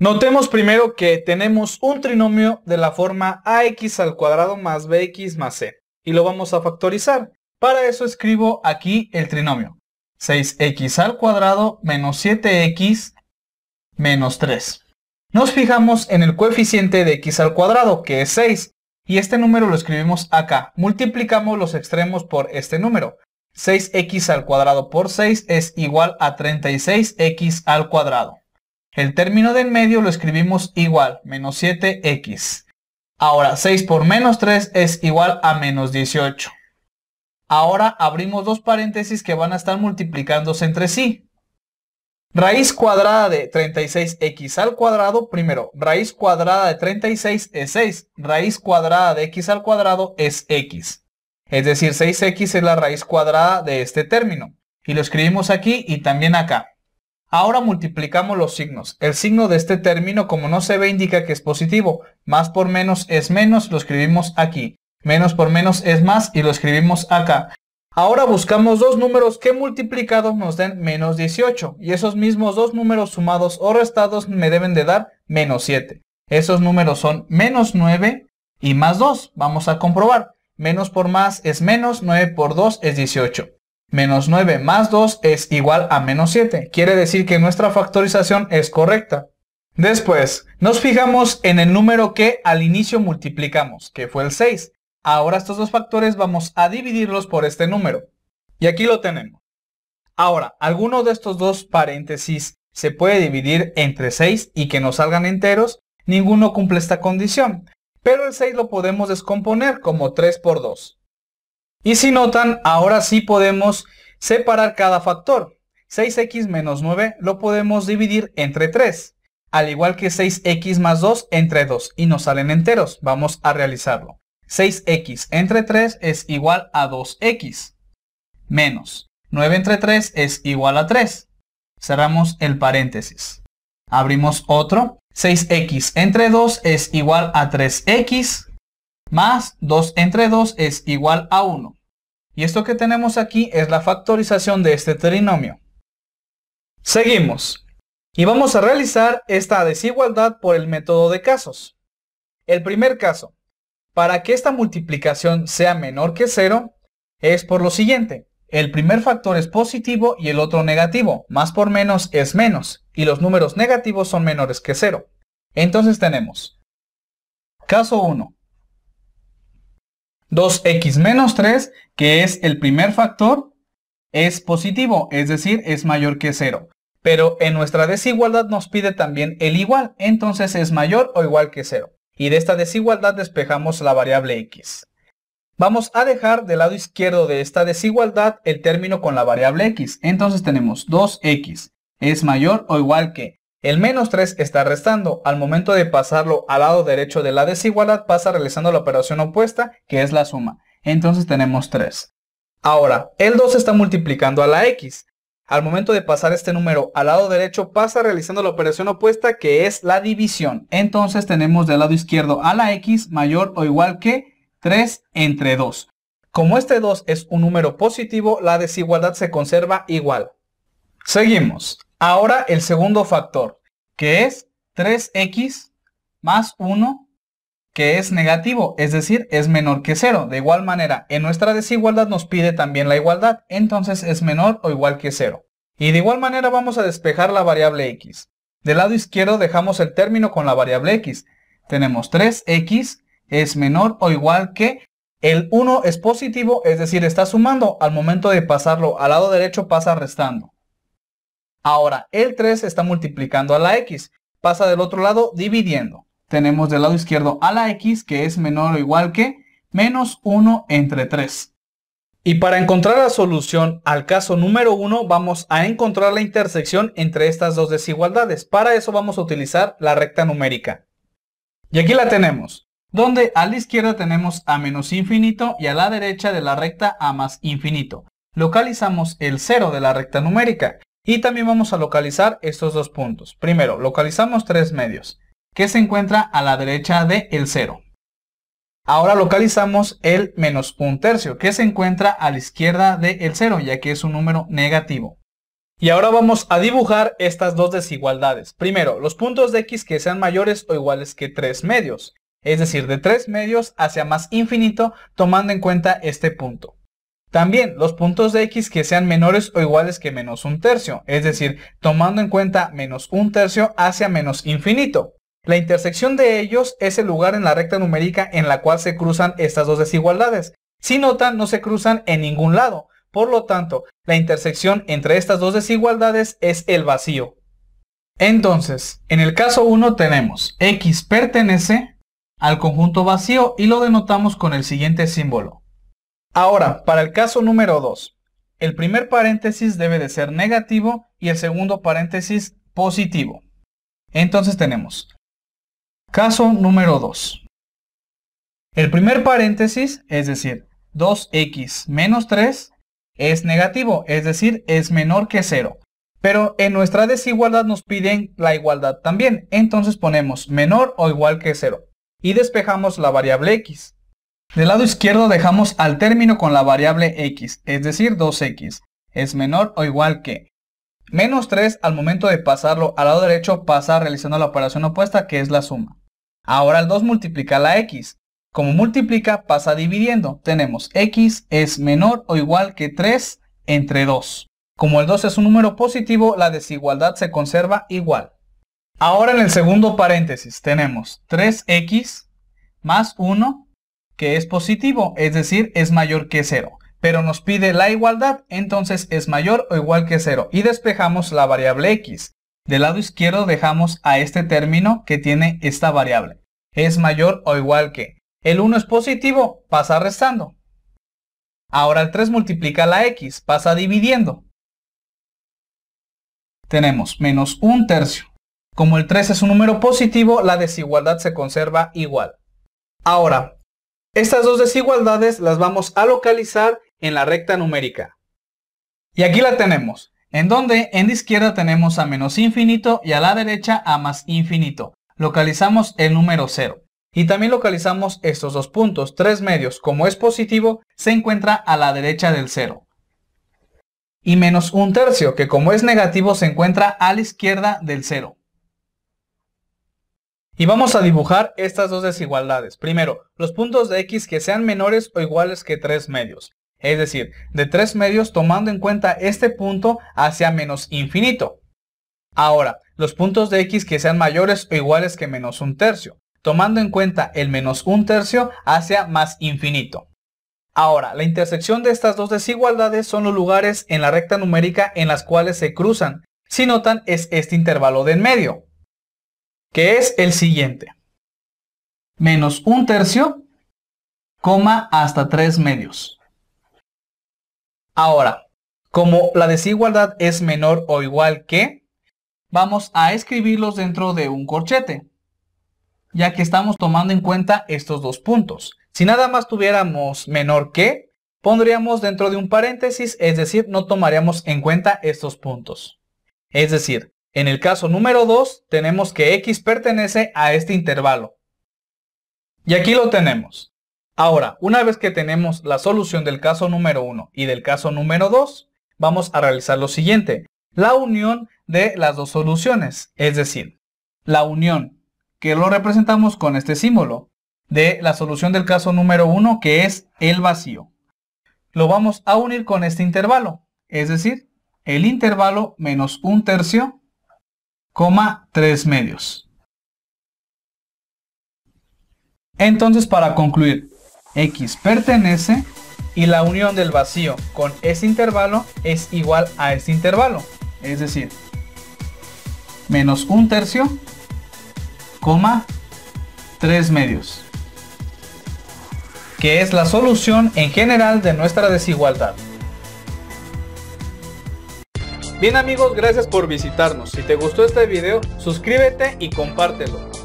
Notemos primero que tenemos un trinomio de la forma ax al cuadrado más bx más c y lo vamos a factorizar. Para eso escribo aquí el trinomio. 6x al cuadrado menos 7x menos 3. Nos fijamos en el coeficiente de x al cuadrado, que es 6, y este número lo escribimos acá. Multiplicamos los extremos por este número. 6x al cuadrado por 6 es igual a 36x al cuadrado. El término del medio lo escribimos igual, menos 7x. Ahora, 6 por menos 3 es igual a menos 18. Ahora abrimos dos paréntesis que van a estar multiplicándose entre sí. Raíz cuadrada de 36x al cuadrado, primero, raíz cuadrada de 36 es 6, raíz cuadrada de x al cuadrado es x. Es decir, 6x es la raíz cuadrada de este término. Y lo escribimos aquí y también acá. Ahora multiplicamos los signos. El signo de este término, como no se ve, indica que es positivo. Más por menos es menos, lo escribimos aquí. Menos por menos es más y lo escribimos acá. Ahora buscamos dos números que multiplicados nos den menos 18 y esos mismos dos números sumados o restados me deben de dar menos 7. Esos números son menos 9 y más 2. Vamos a comprobar. Menos por más es menos, 9 por 2 es 18. Menos 9 más 2 es igual a menos 7. Quiere decir que nuestra factorización es correcta. Después, nos fijamos en el número que al inicio multiplicamos, que fue el 6. Ahora estos dos factores vamos a dividirlos por este número. Y aquí lo tenemos. Ahora, alguno de estos dos paréntesis se puede dividir entre 6 y que nos salgan enteros, ninguno cumple esta condición. Pero el 6 lo podemos descomponer como 3 por 2. Y si notan, ahora sí podemos separar cada factor. 6x menos 9 lo podemos dividir entre 3, al igual que 6x más 2 entre 2 y nos salen enteros. Vamos a realizarlo. 6x entre 3 es igual a 2x. Menos 9 entre 3 es igual a 3. Cerramos el paréntesis. Abrimos otro. 6x entre 2 es igual a 3x. Más 2 entre 2 es igual a 1. Y esto que tenemos aquí es la factorización de este trinomio. Seguimos. Y vamos a realizar esta desigualdad por el método de casos. El primer caso. Para que esta multiplicación sea menor que 0, es por lo siguiente. El primer factor es positivo y el otro negativo. Más por menos es menos. Y los números negativos son menores que 0. Entonces tenemos. Caso 1. 2x menos 3, que es el primer factor, es positivo, es decir, es mayor que 0. Pero en nuestra desigualdad nos pide también el igual, entonces es mayor o igual que 0 y de esta desigualdad despejamos la variable x. Vamos a dejar del lado izquierdo de esta desigualdad el término con la variable x. Entonces tenemos 2x es mayor o igual que el menos 3 está restando. Al momento de pasarlo al lado derecho de la desigualdad pasa realizando la operación opuesta que es la suma. Entonces tenemos 3. Ahora, el 2 está multiplicando a la x. Al momento de pasar este número al lado derecho pasa realizando la operación opuesta que es la división. Entonces tenemos del lado izquierdo a la x mayor o igual que 3 entre 2. Como este 2 es un número positivo, la desigualdad se conserva igual. Seguimos. Ahora el segundo factor, que es 3x más 1 que es negativo, es decir, es menor que 0. De igual manera, en nuestra desigualdad nos pide también la igualdad, entonces es menor o igual que 0. Y de igual manera vamos a despejar la variable x. Del lado izquierdo dejamos el término con la variable x. Tenemos 3x es menor o igual que el 1 es positivo, es decir, está sumando. Al momento de pasarlo al lado derecho pasa restando. Ahora, el 3 está multiplicando a la x. Pasa del otro lado dividiendo tenemos del lado izquierdo a la x que es menor o igual que menos 1 entre 3. Y para encontrar la solución al caso número 1 vamos a encontrar la intersección entre estas dos desigualdades. Para eso vamos a utilizar la recta numérica. Y aquí la tenemos, donde a la izquierda tenemos a menos infinito y a la derecha de la recta a más infinito. Localizamos el 0 de la recta numérica y también vamos a localizar estos dos puntos. Primero, localizamos tres medios que se encuentra a la derecha de el 0. Ahora localizamos el menos un tercio, que se encuentra a la izquierda del 0, ya que es un número negativo. Y ahora vamos a dibujar estas dos desigualdades. Primero, los puntos de x que sean mayores o iguales que 3 medios. Es decir, de 3 medios hacia más infinito tomando en cuenta este punto. También los puntos de x que sean menores o iguales que menos un tercio, es decir, tomando en cuenta menos un tercio hacia menos infinito. La intersección de ellos es el lugar en la recta numérica en la cual se cruzan estas dos desigualdades. Si notan, no se cruzan en ningún lado. Por lo tanto, la intersección entre estas dos desigualdades es el vacío. Entonces, en el caso 1 tenemos x pertenece al conjunto vacío y lo denotamos con el siguiente símbolo. Ahora, para el caso número 2, el primer paréntesis debe de ser negativo y el segundo paréntesis positivo. Entonces tenemos caso número 2. El primer paréntesis, es decir, 2x menos 3, es negativo, es decir, es menor que 0. Pero en nuestra desigualdad nos piden la igualdad también, entonces ponemos menor o igual que 0 y despejamos la variable x. Del lado izquierdo dejamos al término con la variable x, es decir 2x, es menor o igual que menos 3 al momento de pasarlo al lado derecho pasa realizando la operación opuesta que es la suma. Ahora el 2 multiplica la x, como multiplica pasa dividiendo, tenemos x es menor o igual que 3 entre 2. Como el 2 es un número positivo, la desigualdad se conserva igual. Ahora en el segundo paréntesis tenemos 3x más 1 que es positivo, es decir, es mayor que 0. Pero nos pide la igualdad, entonces es mayor o igual que 0. Y despejamos la variable x. Del lado izquierdo dejamos a este término que tiene esta variable. Es mayor o igual que. El 1 es positivo, pasa restando. Ahora el 3 multiplica la x, pasa dividiendo. Tenemos menos un tercio. Como el 3 es un número positivo, la desigualdad se conserva igual. Ahora, estas dos desigualdades las vamos a localizar en la recta numérica. Y aquí la tenemos, en donde en la izquierda tenemos a menos infinito y a la derecha a más infinito. Localizamos el número 0. Y también localizamos estos dos puntos, 3 medios, como es positivo, se encuentra a la derecha del 0. Y menos un tercio, que como es negativo, se encuentra a la izquierda del 0. Y vamos a dibujar estas dos desigualdades. Primero, los puntos de x que sean menores o iguales que 3 medios. Es decir, de 3 medios tomando en cuenta este punto hacia menos infinito. Ahora, los puntos de x que sean mayores o iguales que menos un tercio, tomando en cuenta el menos un tercio hacia más infinito. Ahora, la intersección de estas dos desigualdades son los lugares en la recta numérica en las cuales se cruzan. Si notan, es este intervalo de en medio que es el siguiente. Menos un tercio, coma hasta 3 medios. Ahora, como la desigualdad es menor o igual que, vamos a escribirlos dentro de un corchete, ya que estamos tomando en cuenta estos dos puntos. Si nada más tuviéramos menor que, pondríamos dentro de un paréntesis, es decir, no tomaríamos en cuenta estos puntos. Es decir, en el caso número 2 tenemos que x pertenece a este intervalo. Y aquí lo tenemos. Ahora, una vez que tenemos la solución del caso número 1 y del caso número 2, vamos a realizar lo siguiente. La unión de las dos soluciones, es decir, la unión que lo representamos con este símbolo de la solución del caso número 1 que es el vacío. Lo vamos a unir con este intervalo, es decir, el intervalo menos un tercio 3 medios. Entonces para concluir, x pertenece y la unión del vacío con ese intervalo es igual a este intervalo. Es decir, menos un tercio, coma 3 medios. Que es la solución en general de nuestra desigualdad. Bien amigos, gracias por visitarnos. Si te gustó este video, suscríbete y compártelo.